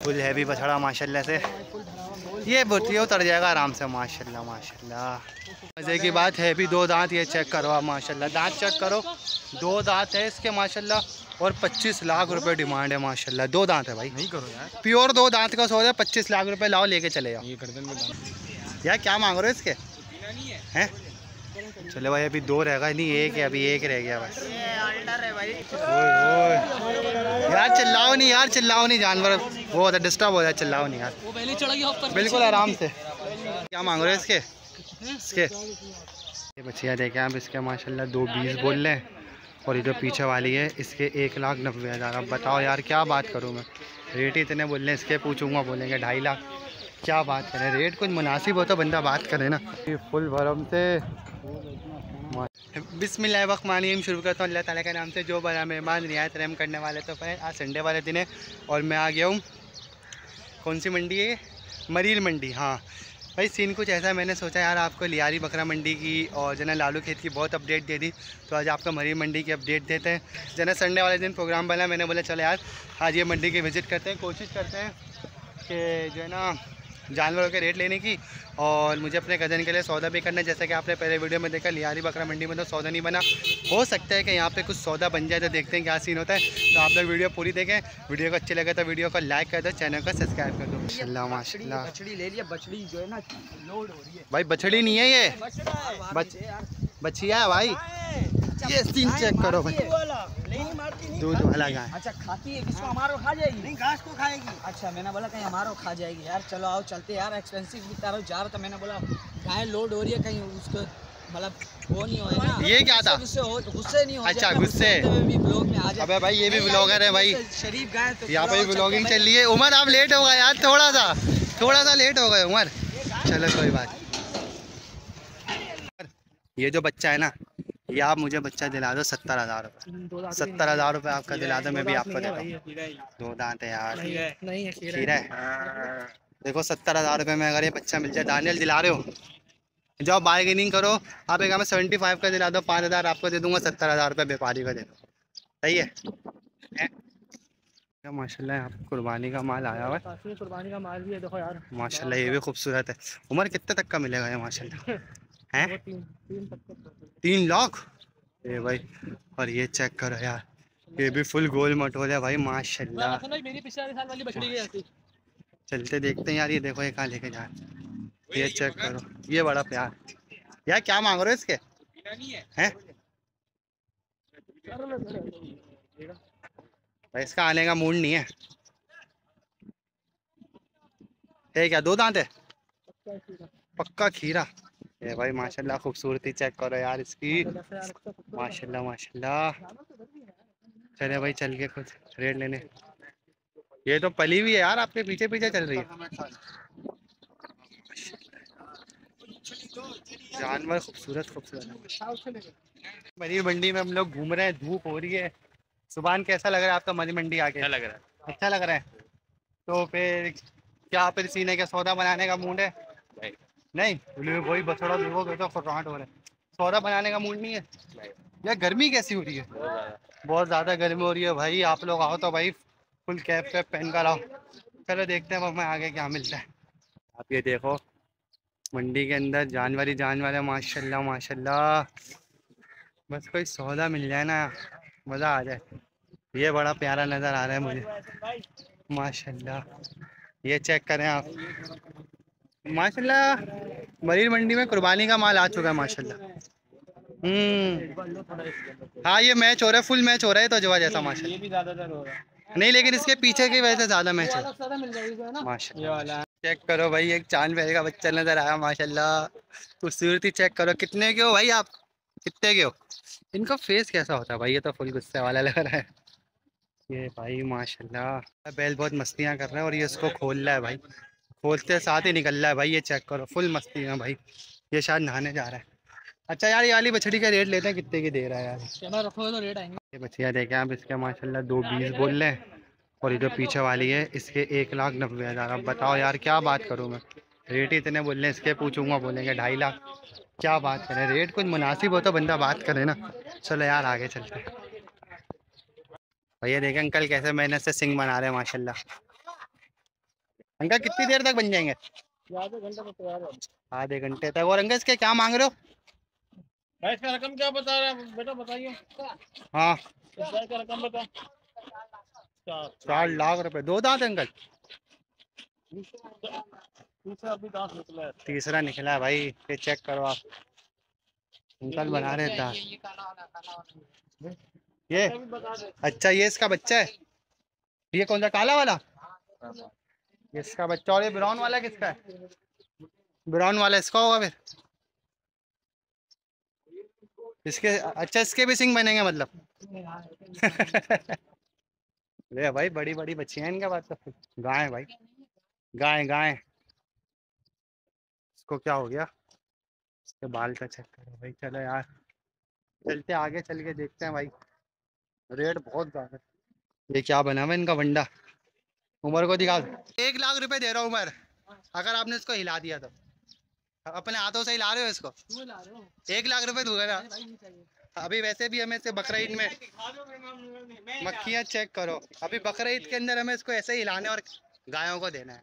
Full heavy बछड़ा माशाल्लाह से। ये ये उतर जाएगा आराम से माशाल्लाह माशाल्लाह। मज़े की बात है भी दो दांत ये चेक करो आप माशाल्लाह। दांत चेक करो। दो दांत है इसके माशाल्लाह। और 25 लाख रुपए डिमांड है माशाल्लाह। दो दांत है भाई। नहीं करो यार। प्योर दो दांत का सौदा पच्चीस लाख रुपए लाओ लेके चले जाओ। ये गर्दन में यार क्या मांग रहे हो इसके? हैं? चलो भाई अभी दो रहेगा नहीं एक है अभी एक रह गया बस। यार चिल्लाओ नहीं यार चिल्लाओ नहीं जानवर वो होता डिस्टर्ब हो जाए चिल्लाओ नहीं यार। बिल्कुल आराम से। क्या मांग रहे हो इसके? इसके? ये बच्चिया देखें आप इसके माशाल्लाह दो बीस बोल रहे हैं और ये जो पीछे वाली है इसके एक लाख नब्बे हज़ार। अब बताओ यार क्या बात करूँ मैं? रेट इतने बोल रहे हैं इसके पूछूँगा बोलेंगे ढाई लाख। क्या बात करें रेट कुछ मुनासिब हो तो बंदा बात करे ना। फुल भरम से बिसमीम शुरू करता हूँ। अल्लाह ताला के नाम से जो बड़ा मेहमान रियायत रहम करने वाले तो फिर आज संडे वाले दिन है और मैं आ गया हूँ। कौन सी मंडी है? मरील मंडी हाँ। भाई सीन कुछ ऐसा मैंने सोचा यार, आपको लियारी बकरा मंडी की और जना लालू खेत की बहुत अपडेट दे दी तो आज आपको मरील मंडी की अपडेट देते हैं। जना संडे वाले दिन प्रोग्राम बना, मैंने बोला, चलो यार, आज ये मंडी की विज़िट करते हैं, कोशिश करते हैं कि जो है ना जानवरों के रेट लेने की और मुझे अपने कज़न के लिए सौदा भी करना है। जैसा कि आपने पहले वीडियो में देखा लियारी बकरा मंडी में तो सौदा नहीं बना। हो सकता है कि यहाँ पे कुछ सौदा बन जाए तो देखते हैं क्या सीन होता है। तो आप लोग वीडियो पूरी देखें। वीडियो को अच्छी लगे तो वीडियो को लाइक कर दो चैनल को सब्सक्राइब कर दो। माशा बछड़ी ले लिया बछड़ी जो है ना लोड हो रही है। भाई बछड़ी नहीं है ये। बछिया है भाई। ये सीन चेक करो भाई। वाला गाय। अच्छा खाती है किसको? हमारो खा जाएगी। नहीं घास को खाएगी। अच्छा मैंने बोला कहीं हमारो खा जाएगी। यार चलो आओ चलते यार एक्सपेंसिव भी तारो जा रहा था। मैंने बोला गाय लोड हो रही है कहीं उसको मतलब वो नहीं हो ना। ये क्या था? गुस्से नहीं हो अच्छा गुस्से। अबे भाई ये भी ब्लॉगर है भाई। शरीफ गाय तो यहाँ पे ब्लॉगिंग चल रही है। उमर आप लेट हो गए यार थोड़ा सा थोड़ा सा लेट हो गए उमर। चलो कोई बात। ये जो बच्चा है ना ये आप मुझे बच्चा दिला दो सत्तर हज़ार रुपये सत्तर हज़ार रुपये आपका दिला दो मैं भी आपको देता हूँ। दो दांत है यार। खीरा। है? देखो सत्तर हज़ार रुपये में अगर ये बच्चा मिल जाए दानियल दिला रहे हो। जाओ बार्गेनिंग करो। आप एक हमें सेवेंटी फाइव का दिला दो पाँच हज़ार आपको दे दूँगा सत्तर हज़ार रुपये व्यापारी का दे दो। सही है? माशाल्लाह यहाँ पे कुर्बानी का माल आया हुआ है। कुर्बानी का माल भी है देखो यार। माशाल्लाह ये भी खूबसूरत है। उम्र कितने तक का मिलेगा ये माशाल्लाह? हैं? तीन लाख? ये भाई और ये चेक करो यार। ये भी फुल गोल मटोल है भाई माशाल्लाह। चलते देखते हैं यार ये देखो ये कहाँ लेके जा ये चेक करो। ये बड़ा प्यार। यार क्या मांग रहे हो इसके? हैं? भाई इसका आने का मूड नहीं है। है क्या दो दांत है? पक्का खीरा। ये भाई माशाल्लाह खूबसूरती चेक करो यार इसकी। माशाल्लाह माशाल्लाह। चले भाई चल के कुछ रेट लेने। ये तो पली हुई है यार आपके पीछे पीछे चल रही है। जानवर खूबसूरत खूबसूरत। मरी मंडी में हम लोग घूम रहे हैं धूप हो रही है। सुबह कैसा लग रहा है आपका मरी मंडी आके? अच्छा लग रहा है। अच्छा लग रहा है। तो फिर क्या फिर सीने का सौदा बनाने का मूड है? नहीं वही बछड़ा देखोगे तो फटाट हो रहा है। सौदा बनाने का मूड नहीं है? यार गर्मी कैसी हो रही है? बहुत ज़्यादा। गर्मी हो रही है भाई आप लोग आओ तो भाई फुल कैप कैप पहन कर आओ। चलो देखते हैं मैं आगे क्या मिलता है। आप ये देखो मंडी के अंदर जानवर ही जानवर है माशाल्लाह माशाल्लाह। बस कोई सौदा मिल जाए ना मज़ा आ जाए। ये बड़ा प्यारा नज़र आ रहा है मुझे। माशाल्लाह। ये चेक करें आप। माशाल्लाह मरीन मंडी में कुर्बानी का माल आ चुका है माशाल्लाह। हम्म। हाँ ये मैच हो रहा है फुल मैच हो रहा है तो जवा जैसा माशाल्लाह। नहीं लेकिन इसके पीछे की वजह से ज़्यादा मैच है माशाल्लाह। चेक करो भाई एक चाँद पहले का बच्चा नज़र आया माशाल्लाह। खूबसूरती चेक करो कितने के हो भाई आप? कितने के हो? इनका फेस कैसा होता है भाई? ये तो फुल गुस्से वाला लग रहा है। ये भाई माशाल्लाह। बैल बहुत मस्तियाँ कर रहे हैं और ये इसको खोल रहा है भाई। खोलते साथ ही निकल रहा है भाई ये चेक करो। फुल मस्ती है भाई। ये शायद नहाने जा रहा है। अच्छा यार ये वाली बछड़ी का रेट लेते हैं कितने की दे रहा है यार? रखो तो रेट आएँगे। ये देखे आप इसके माशाल्लाह दो बीस बोल रहे हैं और ये जो पीछे वाली है इसके एक लाख नब्बे हज़ार। अब बताओ यार क्या बात करूँ मैं? रेट इतने बोल रहे हैं इसके पूछूँगा बोलेंगे ढाई लाख। क्या बात करें रेट कुछ मुनासिब हो तो बंदा बात करे ना। चलो यार आगे चलते भैया देखें अंकल कैसे मेहनत से सिंग बना रहे हैं माशाल्लाह। अंकल कितनी देर तक बन जाएँगे? आधे घंटे में तैयार है आधे घंटे तक। और अंकल इसके क्या मांग रहे हो? का रकम क्या बता रहे हैं? बेटा बताइए। हाँ। इस का रकम बता चार लाख रुपए। दो दांत अंकल? तीसरा अभी दांत निकला है। तीसरा निकला है भाई। ये चेक करो आप। अंकल बना रहे दांत। ये अच्छा ये इसका बच्चा है? ये कौन सा काला वाला? ये इसका बच्चा और ये ब्राउन वाला किसका है? ब्राउन वाला, इसका होगा फिर? इसके अच्छा इसके भी सिंग बनेंगे मतलब। अरे भाई बड़ी बड़ी बच्ची हैं इनके पास तो। गाय भाई। गाय गाय इसको क्या हो गया? इसके बाल का चेक करो भाई, चलो यार। चलते आगे, चल के देखते हैं भाई। रेट बहुत ज़्यादा ये क्या बना हुआ इनका वंडा? उमर को दिखा। दो। एक लाख रुपए दे रहा हूँ उमर। अगर आपने इसको हिला दिया तो। अपने हाथों से हिला रहे हो इसको? एक लाख रुपए दूँगा ना। अभी वैसे भी हमें इसे बकरा ईद में मक्खियाँ चेक करो। अभी बकरा ईद के अंदर हमें इसको ऐसे ही हिलाने और गायों को देना है।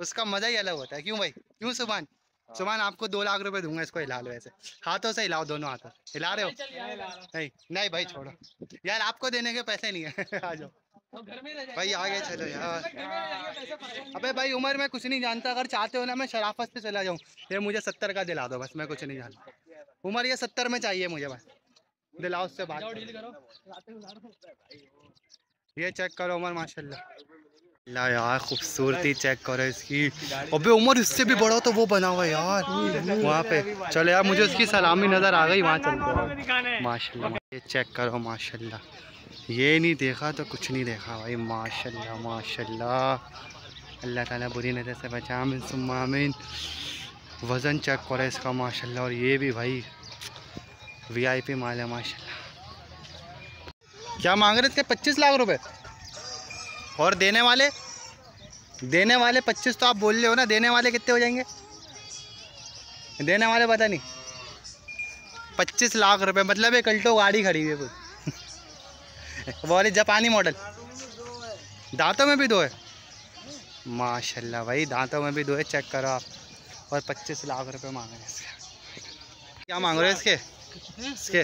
उसका मज़ा ही अलग होता है। क्यों भाई? क्यों सुभान? सुभान आपको दो लाख रुपए दूँगा इसको हिला लो ऐसे। हाथों से हिलाओ दोनों हाथों हिला रहे हो? नहीं नहीं भाई छोड़ो। यार आपको देने के पैसे नहीं है। आ जाओ। भाई आगे चलो यार। अबे भाई उम्र में कुछ नहीं जानता। अगर चाहते हो ना मैं शराफत से चला जाऊँ। ये मुझे सत्तर का दिला दो बस मैं कुछ नहीं जानता। उम्र ये सत्तर में चाहिए मुझे बस। दिलाओ उससे बात। करो। ये चेक करो उमर माशाल्लाह। ला यार खूबसूरती चेक करो इसकी। अबे उमर इससे भी बड़ा तो वो बना हुआ यार। वहाँ पे। चलो यार मुझे उसकी सलामी नज़र आ गई वहाँ हैं। माशाल्लाह ये चेक करो माशाल्लाह। ये नहीं देखा तो कुछ नहीं देखा भाई माशाल्लाह माशाल्लाह। अल्लाह ताला बुरी नज़र से बचा आमीन सुम्मा वज़न चेक करो इसका माशाल्लाह। और ये भी भाई वी वीआईपी माल है माशाल्लाह। क्या मांग रहे थे? पच्चीस लाख रुपए? और देने वाले? देने वाले पच्चीस तो आप बोल रहे हो ना, देने वाले कितने हो जाएँगे? देने वाले पता नहीं। पच्चीस लाख रुपए मतलब एक अल्टो गाड़ी खड़ी हुई है कुछ वो जापानी मॉडल दांतों में भी दो है। माशाल्लाह भाई, दांतों में भी दो है चेक करो आप। और पच्चीस लाख रुपए मांग रहे हैं इसके। क्या मांग रहे हो इसके? इसके?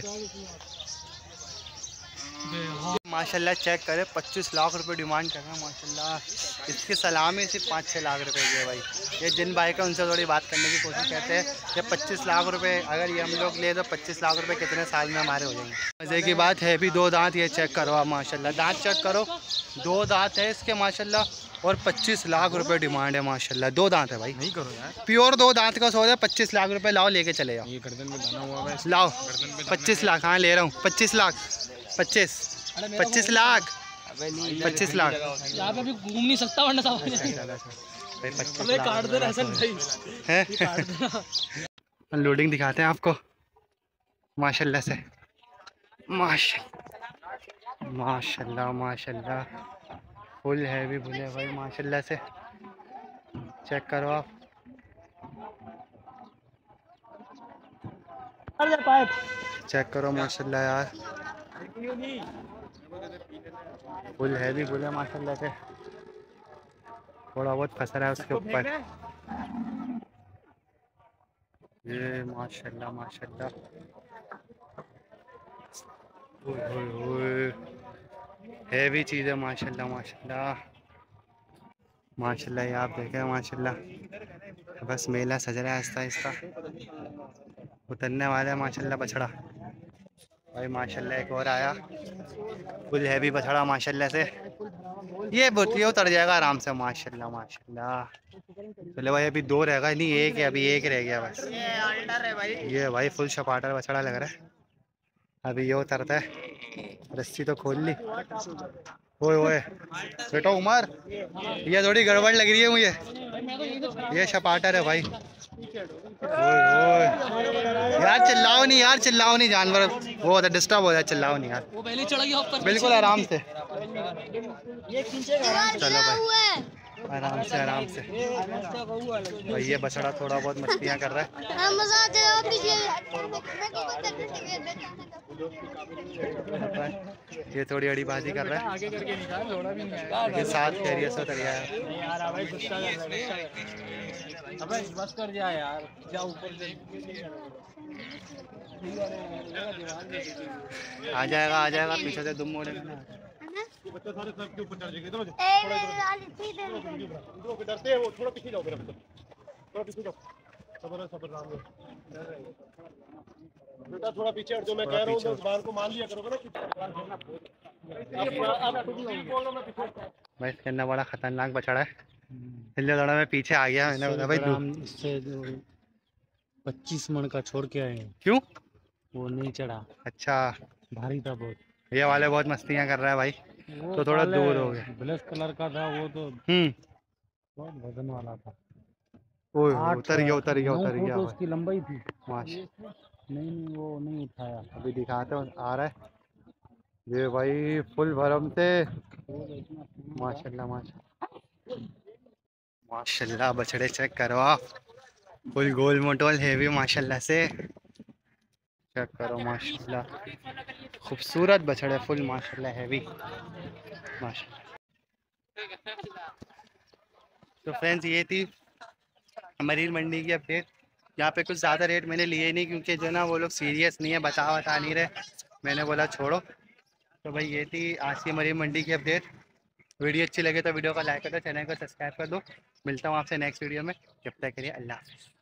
माशाल्लाह चेक करें पच्चीस लाख रुपए डिमांड कर रहे हैं माशाल्लाह। इसकी सलामी सिर्फ़ पाँच छः लाख रुपए की है भाई। ये जिन भाई का उनसे थोड़ी बात करने की कोशिश करते हैं ये पच्चीस लाख रुपए अगर ये हम लोग ले तो पच्चीस लाख रुपए कितने साल में हमारे हो जाएँगे। मज़े की बात है भी दो दांत ये चेक करो आप माशाल्लाह। दांत चेक करो दो दांत है इसके माशाला और पच्चीस लाख रुपए डिमांड है माशाल्लाह। दो दांत है भाई। नहीं करो यार। प्योर दो दांत का सौदा पच्चीस लाख रुपए लाओ लेके चले जाओ। ये गर्दन में दाना हुआ है लाओ। पच्चीस लाख हाँ ले रहा हूँ। पच्चीस लाख। पच्चीस। पच्चीस लाख। पच्चीस लाख। यहाँ पे अभी घूम नहीं सकता वरना सब भाई पच्चीस अबे लाख काट दे रहा भाई है लोडिंग दिखाते हैं आपको। माशाल्लाह से। माशा माशाल्लाह माशाल्लाह। फुल हैवी फुल है भाई माशाल्लाह से। चेक करो आप। चेक करो माशाल्लाह यार। फुल हैवी फुल है माशाल्लाह से। थोड़ा बहुत फंस रहा है उसके ऊपर। ये माशाल्लाह माशाल्लाह। हैवी चीज़ है माशाल्लाह माशाल्लाह। माशाल्लाह ये आप देखें माशाल्लाह। बस मेला सज रहा है आहिस्ता आहिस्ता उतरने वाला है माशाल्लाह बछड़ा। भाई माशाल्लाह एक और आया। फुल हैवी बछड़ा माशाल्लाह से। ये बुतिया उतर जाएगा आराम से माशाल्लाह माशाल्लाह। चलो भाई अभी दो रहेगा नहीं एक है अभी एक रह गया बस। ये भाई। फुल शपाटर बछड़ा लग रहा है। अभी ये उतरता है। रस्सी तो खोल ली। ओए ओए बेटा उमर ये थोड़ी गड़बड़ लग रही है मुझे। ये शपाटर है भाई। यार चिल्लाओ नहीं यार चिल्लाओ नहीं जानवर वो होता डिस्टर्ब हो जाए चिल्लाओ नहीं यार। वो पहले चढ़ गया ऊपर बिल्कुल आराम से। ये खींचेगा चलो भाई। आराम से आराम से। भाई ये बछड़ा थोड़ा बहुत मस्तियाँ कर रहा है। ये थोड़ी अड़ीबाजी कर रहा है। आगे करके निकाल थोड़ा भी नहीं आएगा ये सात कैरियर से उतर है। नहीं यार अबे गुस्सा कर रहा है बस कर जा यार जा ऊपर से। आ जाएगा आ जाएगा पीछे से दुम मोड़ेगा ना डरते हैं वो थोड़ा पीछे जाओ मेरा बच्चा। थोड़ा पीछे जाओ। सबर सबर राम। बेटा थोड़ा पीछे हट जो मैं कह रहा हूँ उस बार को मान लिया करोगे ना भाई बड़ा खतरनाक बछड़ा है। इसलिए थोड़ा मैं पीछे आ गया मैंने बोला भाई इससे पच्चीस मन का छोड़ के आए क्यों? वो नहीं चढ़ा। अच्छा। भारी था बहुत। ये वाले बहुत मस्तियाँ कर रहा है भाई। तो थोड़ा दूर हो गया। ब्लैक कलर का था वो तो हम्म। बहुत वज़न वाला था। ओए उतर गया उतर गया उतर गया उसकी लंबाई थी। नहीं नहीं वो नहीं उठाया। अभी दिखाते हो आ रहा है। ये भाई फुल भरम से। तो माशाल्लाह। माशाल्लाह बछड़े चेक करो आप। फुल गोल मोटोल हैवी माशाल्लाह से। चेक करो, माशाल्लाह। खूबसूरत बछड़े, फुल माशाल्लाह हैवी माशाल्लाह। तो फ्रेंड्स ये थी मरीन मंडी की अपडेट यहाँ पे कुछ ज़्यादा रेट मैंने लिए नहीं, क्योंकि जो ना, वो लोग सीरियस नहीं है, बता बता नहीं रहे। मैंने बोला, छोड़ो। तो भाई, ये थी आज की मरीन मंडी की अपडेट वीडियो अच्छी लगे तो वीडियो को लाइक कर दो, चैनल को सब्सक्राइब कर दो। मिलता हूँ आपसे नेक्स्ट वीडियो में। जब तक के लिए अल्लाह हाफिज़।